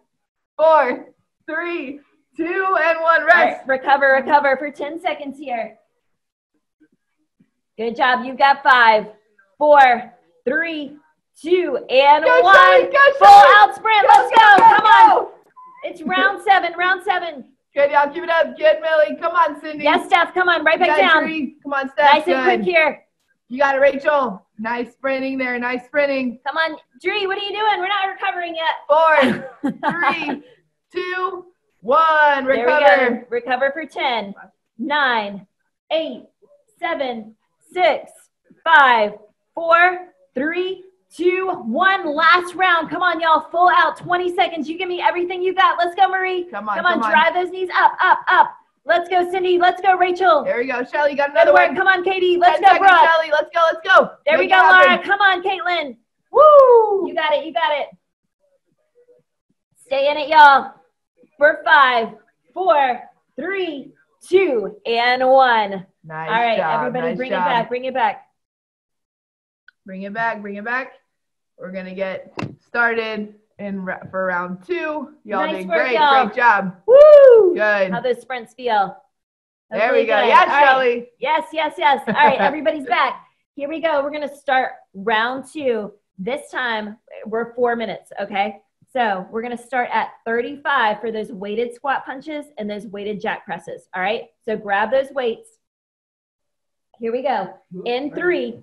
four, three, two, and one. All right, Rest. recover, recover for 10 seconds here. Good job. You've got five, four, three, two, and Go, one. Go, Full Shelly. out sprint. Go, Let's go. Come on. It's round seven, round seven. Good, y'all. Keep it up. Good, Millie. Come on, Cindy. Yes, Steph. Come on. Right back down. Dree. Come on, Steph. Nice and quick here. You got it, Rachel. Nice sprinting there. Nice sprinting. Come on. Dree, what are you doing? We're not recovering yet. Four, three, two, one. Recover. Recover for 10, nine, eight, seven, six, five, four, three, two, one. Last round. Come on, y'all. Full out. 20 seconds. You give me everything you got. Let's go, Marie. Come on, Come on. come on. Drive those knees up, up, up. Let's go, Cindy. Let's go, Rachel. There we go. Shelly, got another one. Come on, Katie. Let's 10 go, Brooke. Shelly. Let's go. Let's go. There we go. Laura. Come on, Caitlin. Woo! You got it. You got it. Stay in it, y'all. For five, four, three, two, and one. Nice All right, job, everybody, nice bring job. it back. Bring it back. Bring it back. Bring it back. We're gonna get started in for round two. Y'all Nice did work, great. y'all. Great job. Woo! Good. How those sprints feel? That was There really we go. good. Yes, All right. Shelly. Yes, yes, yes. All right, everybody's back. Here we go. We're going to start round two. This time, we're four minutes, okay? So we're going to start at 35 for those weighted squat punches and those weighted jack presses, all right? So grab those weights. Here we go. In three,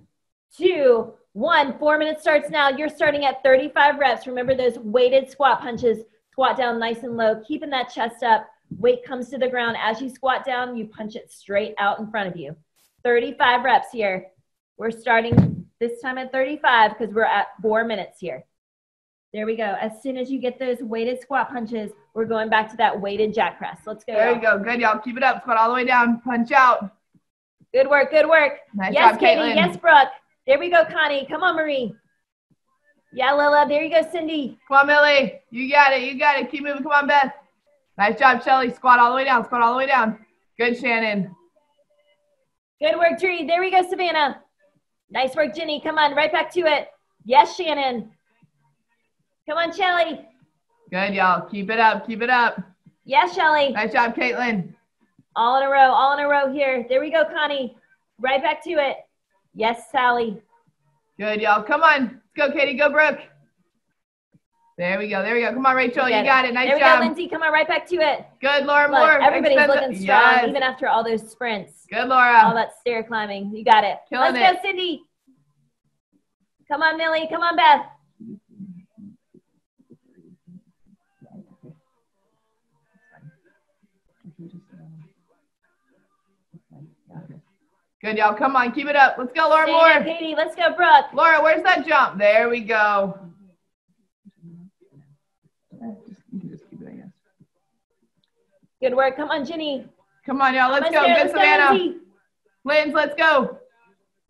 two, one. Four minutes starts now. You're starting at 35 reps. Remember those weighted squat punches. Squat down nice and low, keeping that chest up. Weight comes to the ground. As you squat down, you punch it straight out in front of you. 35 reps here. We're starting this time at 35 because we're at four minutes here. There we go. As soon as you get those weighted squat punches, we're going back to that weighted jack press. Let's go. There y'all. go. Good, y'all. Keep it up. Squat all the way down. Punch out. Good work. Good work. Nice yes, job, Katie. Caitlin. Yes, Brooke. There we go, Connie. Come on, Marie. Yeah, Lila. There you go, Cindy. Come on, Millie. You got it. You got it. Keep moving. Come on, Beth. Nice job, Shelly. Squat all the way down. Squat all the way down. Good, Shannon. Good work, Dree. There we go, Savannah. Nice work, Jenny. Come on, right back to it. Yes, Shannon. Come on, Shelly. Good, y'all. Keep it up. Keep it up. Yes, Shelly. Nice job, Caitlin. All in a row, all in a row here. There we go, Connie. Right back to it. Yes, Sally. Good, y'all. Come on. Let's go, Katie. Go, Brooke. There we go. There we go. Come on, Rachel. You got it. Nice there we job. go, Lindsay. Come on, right back to it. Good, Laura Look, Moore. everybody's Extend the- looking strong, Yes. even after all those sprints, Good, Laura. all that stair climbing. You got it. Killing Let's it. go, Cindy. Come on, Millie. Come on, Beth. Good, y'all. Come on. Keep it up. Let's go, Laura Moore. Katie. Let's go, Brooke. Laura, where's that jump? There we go. Good work. Come on, Jenny. Come on, y'all. Let's go. Sarah. Good, Let's go, Savannah. Linz, let's go.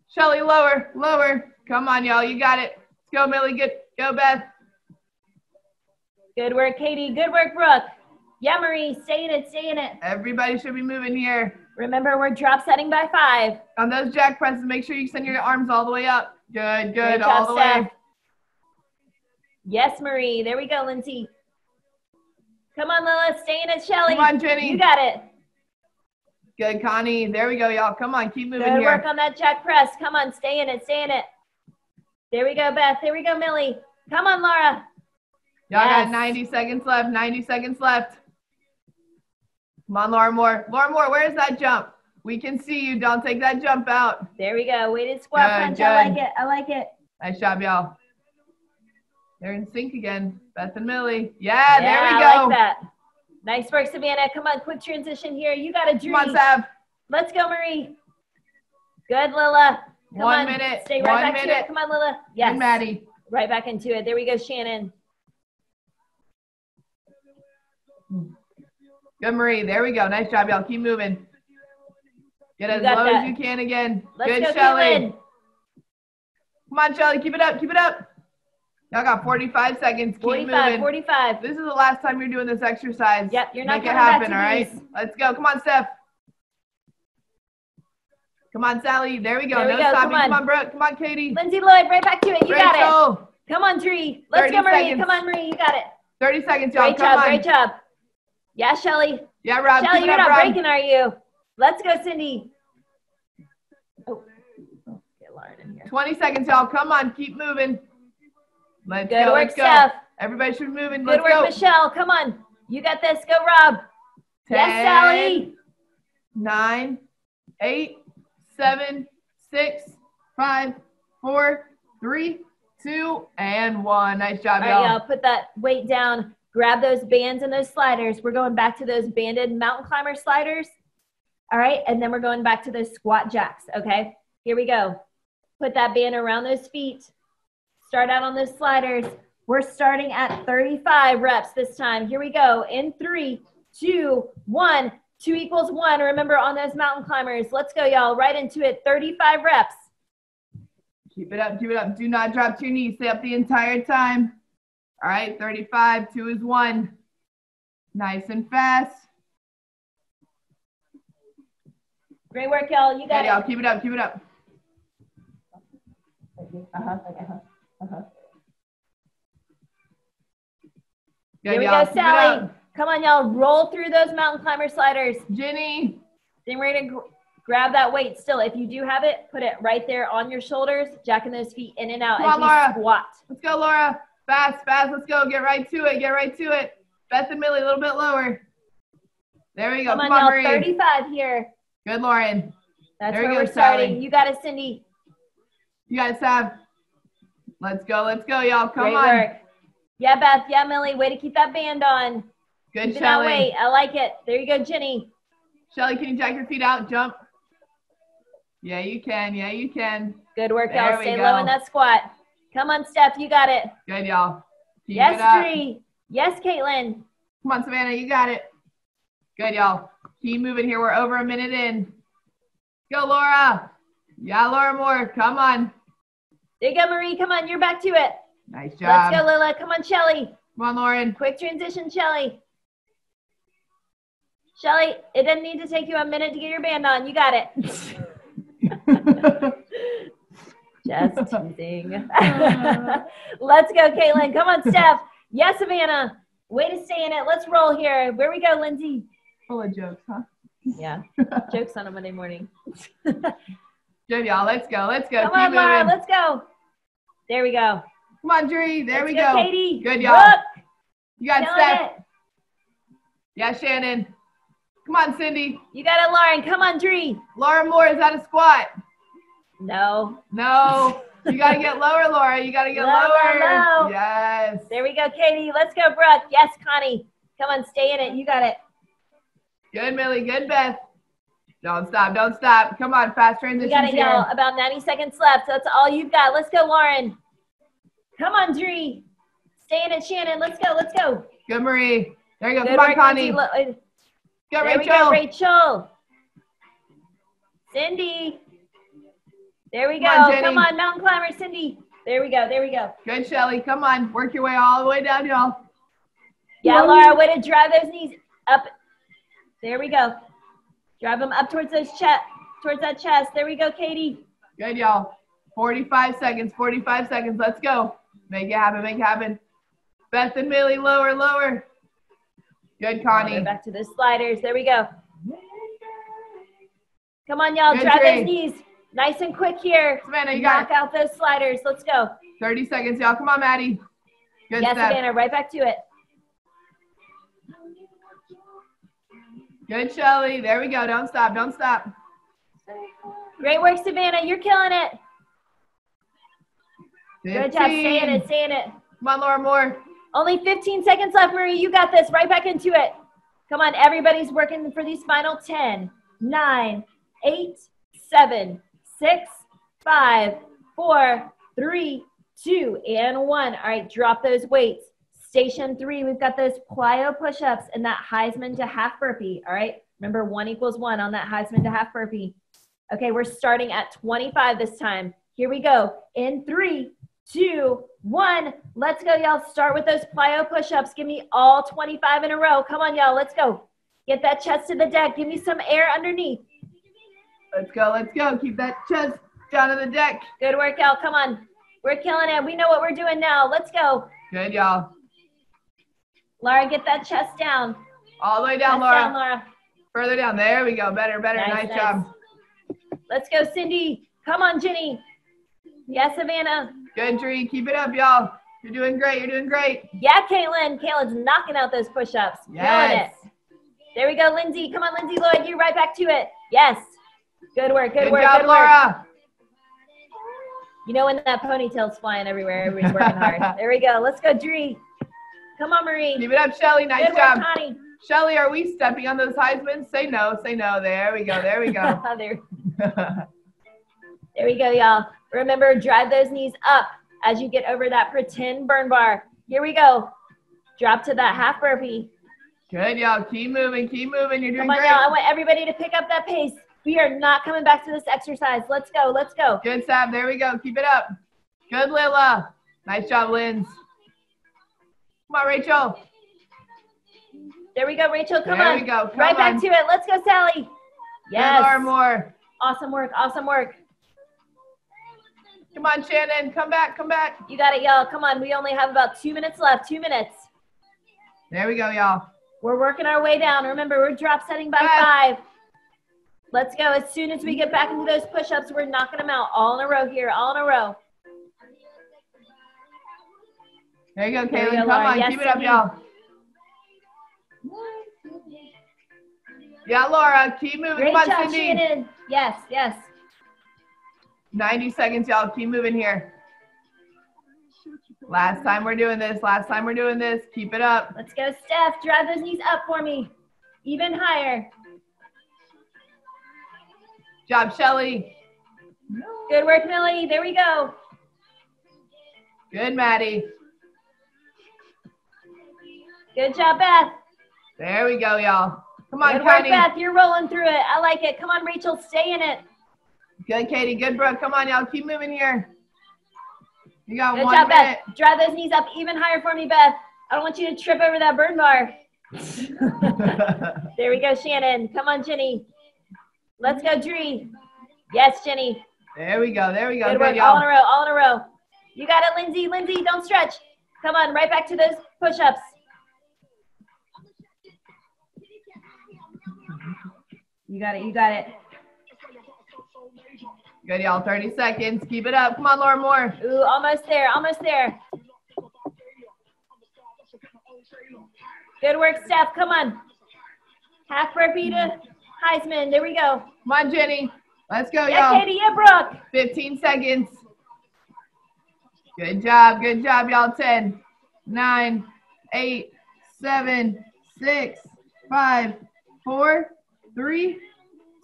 Shelly, lower, lower. Come on, y'all. You got it. Let's go, Millie. Good. Go, Beth. Good work, Katie. Good work, Brooke. Yeah, Marie. Stay in it. Stay in it. Everybody should be moving here. Remember, we're drop setting by five. On those jack presses, make sure you send your arms all the way up. Good, good. Great all job, the Steph. way. Yes, Marie. There we go, Lindsay. Come on, Lila. Stay in it, Shelly. Come on, Jenny. You got it. Good, Connie. There we go, y'all. Come on, keep moving Good here. work on that jack press. Come on, stay in it. Stay in it. There we go, Beth. There we go, Millie. Come on, Laura. Y'all Yes. got 90 seconds left. 90 seconds left. Come on, Laura Moore. Laura Moore, where's that jump? We can see you. Don't take that jump out. There we go. Weighted squat Good, punch. I like it. I like it. Nice job, y'all. They're in sync again. Beth and Millie. Yeah, there we go. I like that. Nice work, Savannah. Come on, quick transition here. You got a dream. Come on, Sav. Let's go, Marie. Good, Lila. Come One on. minute. Stay right One back to it. minute. Come on, Lila. Yes. And Maddie. Right back into it. There we go, Shannon. Good, Marie. There we go. Nice job, y'all. Keep moving. Get as low that. as you can again. Let's Good, go, Shelly. Come on, Shelly. Keep it up. Keep it up. Y'all got 45 seconds. Keep 45, moving. 45. This is the last time you're doing this exercise. Yep, you're not Make it happen, all right? these. Let's go. Come on, Steph. Come on, Sally. There we go. There we no go. stopping. Come Come on. on. Brooke. Come on, Katie. Lindsay Lloyd, right back to it. You got it. Rachel. Come on, Dree. Let's 30 go, Marie. seconds. Come on, Marie. You got it. 30 seconds, y'all. Great Come job. on. Great job. Yeah, Shelly. Yeah, Rob. Shelly, you're up, not Rob. breaking, are you? Let's go, Cindy. Oh, get Lauren in here. 20 seconds, y'all. Come on. Keep moving. Let's Good go. work, Let's go. Steph. Everybody should be moving. Good Let's work, go. Michelle. Come on. You got this. Go, Rob. Yes, 10, Sally. Nine, eight, seven, six, five, four, three, two, and one. Nice job, All y'all. right, y'all. Put that weight down. Grab those bands and those sliders. We're going back to those banded mountain climber sliders. All right, and then we're going back to those squat jacks, okay? Here we go. Put that band around those feet. Start out on those sliders. We're starting at 35 reps this time. Here we go. In three, two, one. Two equals one. Remember on those mountain climbers. Let's go, y'all. Right into it. 35 reps. Keep it up, keep it up. Do not drop to your knees. Stay up the entire time. All right, 35, two is one. Nice and fast. Great work, y'all. You got Good, y'all. Keep it up, keep it up. Uh-huh, uh-huh, uh-huh. Good, Here we go, Sally. Come on, y'all. Roll through those mountain climber sliders. Ginny. Then we're gonna gr- grab that weight. Still, if you do have it, put it right there on your shoulders, jacking those feet in and out Come as on, Laura. squat. Let's go, Laura. Fast, fast. Let's go. Get right to it. Get right to it. Beth and Millie, a little bit lower. There we go. Come Come, on. Marie. 35 here. Good, Lauren. That's There where we're go, starting. Sally. You got it, Cindy. You got guys have. Let's go. Let's go, y'all. Come Great on. work. Yeah, Beth. Yeah, Millie. Way to keep that band on. Good, Keep Shelly. I like it. There you go, Jenny. Shelly, can you jack your feet out? Jump. Yeah, you can. Yeah, you can. Good work, There y'all. Stay go. low in that squat. Come on, Steph. You got it. Good, y'all. Keep yes, it. Dree. Yes, Caitlin. Come on, Savannah. You got it. Good, y'all. Keep moving here. We're over a minute in. Go, Laura. Yeah, Laura Moore. Come on. There you go, Marie. Come on. You're back to it. Nice job. Let's go, Lila. Come on, Shelly. Come on, Lauren. Quick transition, Shelly. Shelly, it doesn't need to take you a minute to get your band on. You got it. Just teasing. Uh-huh. Let's go, Caitlin. Come on, Steph. Yes, Savannah. Way to stay in it. Let's roll here. Where we go, Lindsay? Full of jokes, huh? Yeah. Jokes on a Monday morning. Good, y'all. Let's go. Let's go. Come Keep on, Laura. moving. Let's go. There we go. Come on, Dree. There Let's we go. Katie. Good, y'all. You got Killing Steph. it. Yeah, Shannon. Come on, Cindy. You got it, Lauren. Come on, Dree. Laura Moore is out of squat? No. No. You got to get lower, Laura. You got to get Low, lower. low, low. Yes. There we go, Katie. Let's go, Brooke. Yes, Connie. Come on, stay in it. You got it. Good, Millie. Good, Beth. Don't stop. Don't stop. Come on, fast transition. transitions got it, y'all. About 90 seconds left. That's all you've got. Let's go, Lauren. Come on, Dree. Stay in it, Shannon. Let's go. Let's go. Good, Marie. There you go. Good Come on, Connie. Go, there we Rachel. go, Rachel. Cindy. There we go. Come on, Jenny. Come on, mountain climber, Cindy. There we go. There we go. Good, Shelly. Come on. Work your way all the way down, y'all. Yeah, Laura, way to drive those knees up. There we go. Drive them up towards those chest, towards that chest. There we go, Katie. Good, y'all. 45 seconds. 45 seconds. Let's go. Make it happen. Make it happen. Beth and Millie, lower, lower. Good, Go Connie. back to the sliders. There we go. Come on, y'all. Drive tree. those knees. Nice and quick here. Savannah, you got Knock out those sliders. Let's go. 30 seconds, y'all. Come on, Maddie. Good yes, stuff. Savannah, right back to it. Good, Shelly. There we go. Don't stop. Don't stop. Great work, Savannah. You're killing it. 15. Good job. Stay in it. Stay in it. Come on, Laura Moore. Only 15 seconds left, Marie. You got this. Right back into it. Come on. Everybody's working for these final 10, 9, 8, 7, 6, 5, 4, 3, 2, and 1. All right. Drop those weights. Station three, we've got those plyo push-ups and that Heisman to half burpee. All right. Remember, one equals one on that Heisman to half burpee. Okay, we're starting at 25 this time. Here we go. In three, two, one. Let's go, y'all. Start with those plyo push-ups. Give me all 25 in a row. Come on, y'all. Let's go. Get that chest to the deck. Give me some air underneath. Let's go. Let's go. Keep that chest down on the deck. Good workout. Come on. We're killing it. We know what we're doing now. Let's go. Good, y'all. Laura, get that chest down. All the way down, Laura. down, Laura. Further down. There we go. Better, better. Nice, Nice, nice. job. Let's go, Cindy. Come on, Jenny. Yes, Savannah. Good, Dree. Keep it up, y'all. You're doing great. You're doing great. Yeah, Caitlin. Caitlin's knocking out those push-ups. Yes. it. There we go, Lindsay. Come on, Lindsay Lloyd. You're right back to it. Yes. Good work. Good, Good, work. job, good work. Laura. You know when that ponytail's flying everywhere, everybody's working hard. There we go. Let's go, Dree. Come on, Marie. Keep it up, Shelly. Nice good job. work, Connie. Shelly, are we stepping on those Heisman? Say no, say no. There we go, there we go. there, there we go, y'all. Remember, drive those knees up as you get over that pretend burn bar. Here we go. Drop to that half burpee. Good, y'all. Keep moving, keep moving. You're doing Come on, great. y'all. I want everybody to pick up that pace. We are not coming back to this exercise. Let's go. Let's go. Good, Sam. There we go. Keep it up. Good, Lila. Nice job, Linz. Come on, Rachel. There we go, Rachel. Come there on. we go. Come right on. back to it. Let's go, Sally. Good, Yes. Laura Moore. Awesome work. Awesome work. Come on, Shannon. Come back, come back. You got it, y'all. Come on. We only have about two minutes left. Two minutes. There we go, y'all. We're working our way down. Remember, we're drop setting by Yes. five. Let's go. As soon as we get back into those push ups, we're knocking them out all in a row here, all in a row. There you go, you Kaylin. go, Come on, Yes, keep it up, y'all. Yeah, Laura, keep moving. Great Come on, job, Cindy. Shannon. Yes, yes. 90 seconds, y'all. Keep moving here. Last time we're doing this. Last time we're doing this. Keep it up. Let's go, Steph. Drive those knees up for me. Even higher. Job, Shelly. Good work, Millie. There we go. Good, Maddie. Good job, Beth. There we go, y'all. Come on, Good work, Beth. You're rolling through it. I like it. Come on, Rachel. Stay in it. Good, Katie. Good, Brooke. Come on, y'all. Keep moving here. You got Good one job, minute. Beth. Drive those knees up even higher for me, Beth. I don't want you to trip over that burn bar. There we go, Shannon. Come on, Jenny. Let's go, Dree. Yes, Jenny. there we go. There we go. Good Good, work. All in a row. All in a row. You got it, Lindsay. Lindsay, don't stretch. Come on, right back to those push-ups. You got it. You got it. Good, y'all. 30 seconds. Keep it up. Come on, Laura Moore. Ooh, almost there. Almost there. Good work, Steph. Come on. Half burpee to Heisman. There we go. Come on, Jenny. Let's go, Yeah, y'all. Katie. Yeah, Brooke. 15 seconds. Good job. Good job, y'all. 10, 9, 8, 7, 6, 5, 4, 3,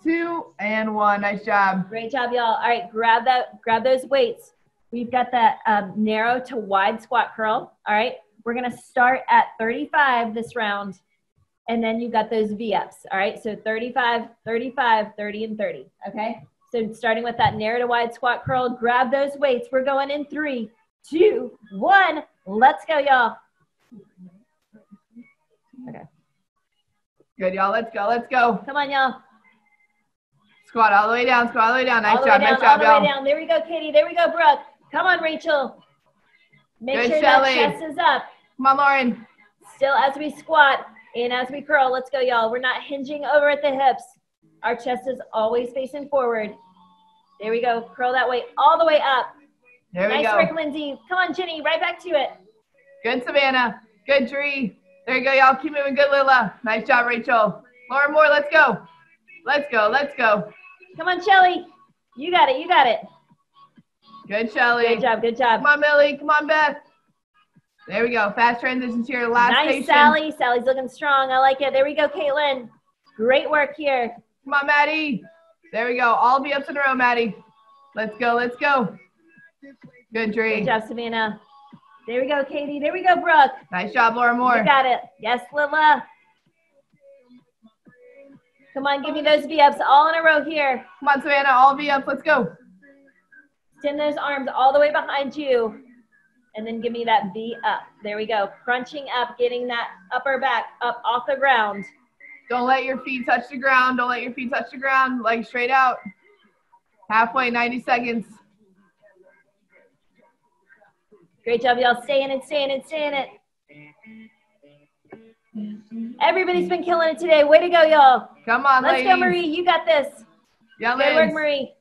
2, and 1. Nice job. Great job, y'all. All right, grab that, grab those weights. We've got that um, narrow to wide squat curl. All right, we're gonna start at 35 this round, and then you've got those V-ups. All right, so 35, 35, 30, and 30. Okay, so starting with that narrow to wide squat curl, grab those weights. We're going in three, two, one. Let's go, y'all. Okay. Good, y'all. Let's go. Let's go. Come on, y'all. Squat all the way down. Squat all the way down. Nice job. down, Nice job, all the way y'all. down. There we go, Katie. There we go, Brooke. Come on, Rachel. Make Good, sure Shelley. that chest is up. Come on, Lauren. Still as we squat and as we curl. Let's go, y'all. We're not hinging over at the hips. Our chest is always facing forward. There we go. Curl that way all the way up. There we go. nice work, Lindsay. Come on, Jenny. Right back to it. Good, Savannah. Good, Dree. There you go, y'all. Keep moving. Good, Lila. Nice job, Rachel. Lauren Moore, let's go. Let's go. Let's go. Come on, Shelly. You got it. You got it. Good, Shelly. Good job. Good job. Come on, Millie. Come on, Beth. There we go. Fast transition to your last Nice. Sally. Sally's looking strong. I like it. There we go, Caitlin. Great work here. Come on, Maddie. There we go. All V-ups in a row, Maddie. Let's go. Let's go. Good. Good job, Savannah. There we go, Katie. There we go, Brooke. Nice job, Laura You Moore. got it. Yes, Lila. Come on, give me those V-ups all in a row here. Come on, Savannah. All V-ups. Let's go. Extend those arms all the way behind you. And then give me that V up. There we go. Crunching up, getting that upper back up off the ground. Don't let your feet touch the ground. Don't let your feet touch the ground. Legs straight out. Halfway, 90 seconds. Great job, y'all. Stay in it, stay in it, stay in it. Everybody's been killing it today. Way to go, y'all. Come on, Let's ladies. go, Marie. You got this. Yeah, Good work. Marie.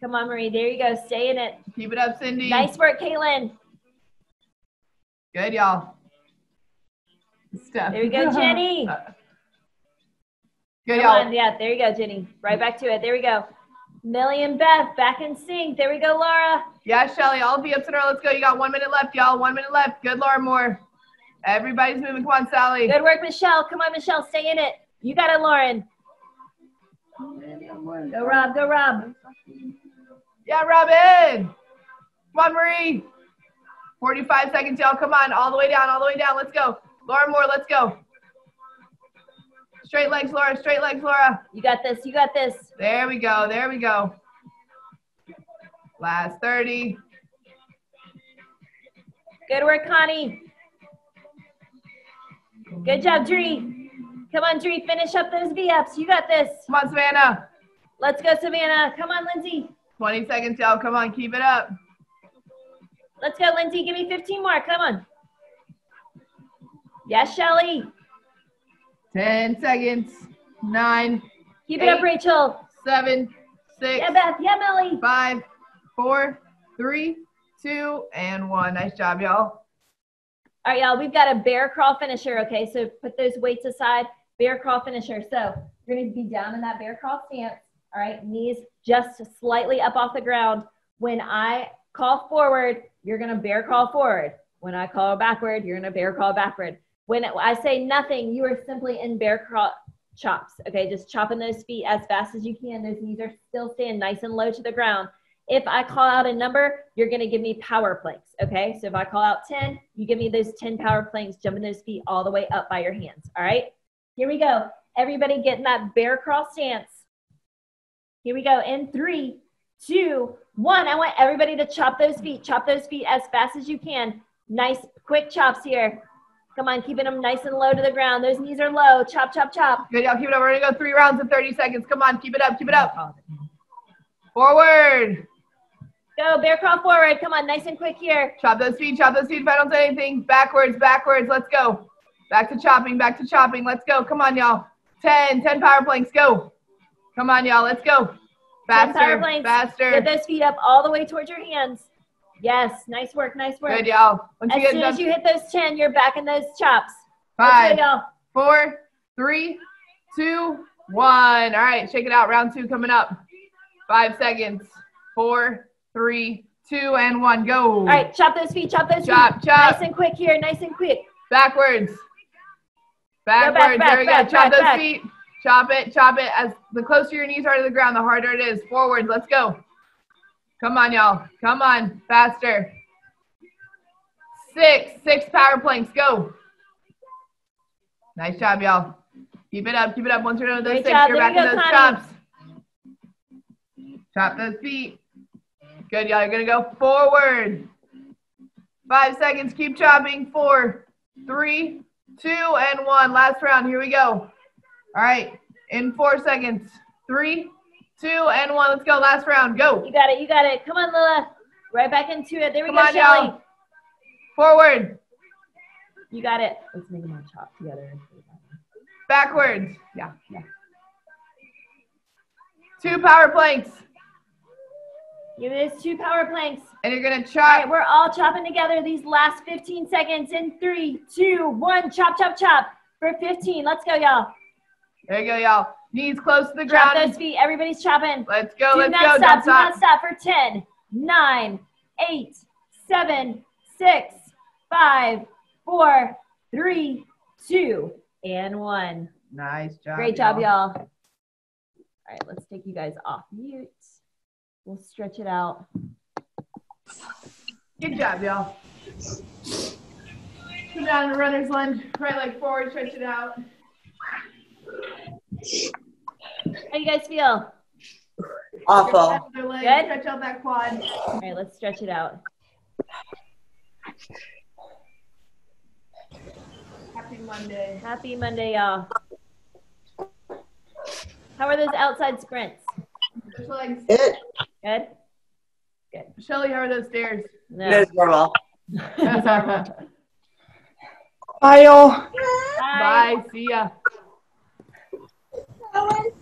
Come on, Marie. There you go. Stay in it. Keep it up, Cindy. Nice work, Caitlin. Good, y'all. Steph. There we go, Jenny. Good, Come y'all. on. Yeah, there you go, Jenny. Right back to it. There we go. Millie and Beth back in sync. There we go, Laura. Yeah, Shelly, all V-ups in a row. Let's go. You got one minute left, y'all. One minute left. Good, Laura Moore. Everybody's moving. Come on, Sally. Good work, Michelle. Come on, Michelle. Stay in it. You got it, Lauren. Go, Rob. Go, Rob. Yeah, Robin. Come on, Marie. 45 seconds, y'all. Come on. All the way down, all the way down. Let's go. Laura Moore, let's go. Straight legs, Laura. Straight legs, Laura. You got this. You got this. There we go. There we go. Last 30. Good work, Connie. Good job, Dree. Come on, Dree. Finish up those V-ups. You got this. Come on, Savannah. Let's go, Savannah. Come on, Lindsay. 20 seconds, y'all. Come on. Keep it up. Let's go, Lindsay. Give me 15 more. Come on. Yes, Shelly. 10 seconds. Nine, Keep it up, Rachel. seven, six, Yeah, Beth. Yeah, Melly. five, four, three, two, and one. Nice job, y'all. All right, y'all. We've got a bear crawl finisher. Okay, so put those weights aside. Bear crawl finisher. So you're going to be down in that bear crawl stance. All right, knees just slightly up off the ground. When I call forward, you're to bear crawl forward. When I call backward, you're to bear crawl backward. When I say nothing, you are simply in bear crawl chops. Okay, just chopping those feet as fast as you can. Those knees are still staying nice and low to the ground. If I call out a number, you're to give me power planks. Okay, so if I call out 10, you give me those 10 power planks, jumping those feet all the way up by your hands. All right, here we go. Everybody get in that bear crawl stance. Here we go. In three, two, one. I want everybody to chop those feet. Chop those feet as fast as you can. Nice, quick chops here. Come on, keeping them nice and low to the ground. Those knees are low. Chop, chop, chop. Good, y'all. Keep it up. We're going to go three rounds in 30 seconds. Come on. Keep it up. Keep it up. Forward. Go, bear crawl forward. Come on, nice and quick here. Chop those feet. Chop those feet. If I don't say anything, backwards, backwards. Let's go. Back to chopping. Back to chopping. Let's go. Come on, y'all. 10, 10 power planks. Go. Come on, y'all. Let's go. Faster. Faster. Get those feet up all the way towards your hands. Yes, nice work, nice work. Good, y'all. Once As soon done, as you hit those 10, you're back in those chops. Five, go, y'all. four, three, two, one. All right, shake it out. Round two coming up. Five seconds. Four, three, two, and one. Go. All right, chop those feet, chop those Chop, feet. chop. Nice and quick here, nice and quick. Backwards. Backwards. back, there we go. back, chop back, those back. feet. Chop it. Chop it. As the closer your knees are to the ground, the harder it is. Forward. Let's go. Come on, y'all. Come on. Faster. Six. Six power planks. Go. Nice job, y'all. Keep it up. Keep it up. Once you're done with those Great six, job. you're back in those Connie. chops. Chop those feet. Good, y'all. You're going to go forward. Five seconds. Keep chopping. Four, three, two, and one. Last round. Here we go. All right. In four seconds. Three, two, and one. Let's go. Last round. Go. You got it, you got it. Come on, Lila. Right back into it. There we Come go, on, Shelly. y'all. Forward. You got it. Let's make them all chop together. Backwards. Yeah. Yeah. Two power planks. Give those two power planks. And you're going to All right, chop. we're all chopping together these last 15 seconds in three, two, one. Chop, chop, chop for 15. Let's go, y'all. There you go, y'all. Knees close to the Chop ground. those feet. Everybody's chopping. Let's go. do let's not go. stop. Don't Do not stop for 10, 9, 8, 7, 6, 5, 4, 3, 2, and 1. Nice job. Great job, y'all. All right, let's take you guys off mute. We'll stretch it out. Good job, y'all. Come down to runner's lunge. Right leg forward. Stretch it out. How you guys feel? Awful. Good? Stretch out that quad. All right, let's stretch it out. Happy Monday. Happy Monday, y'all. How are those outside sprints? Switch legs. Good. Good? Shelly, how are those stairs? No. Miserable. Bye. Bye. See ya going?